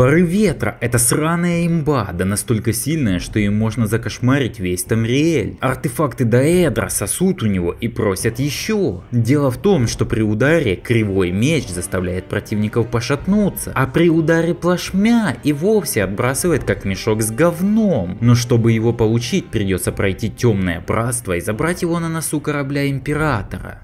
Порыв ветра – это сраная имба, да настолько сильная, что им можно закошмарить весь Тамриэль. Артефакты Даэдра сосут у него и просят еще. Дело в том, что при ударе кривой меч заставляет противников пошатнуться, а при ударе плашмя и вовсе отбрасывает как мешок с говном. Но чтобы его получить, придется пройти темное братство и забрать его на носу корабля Императора.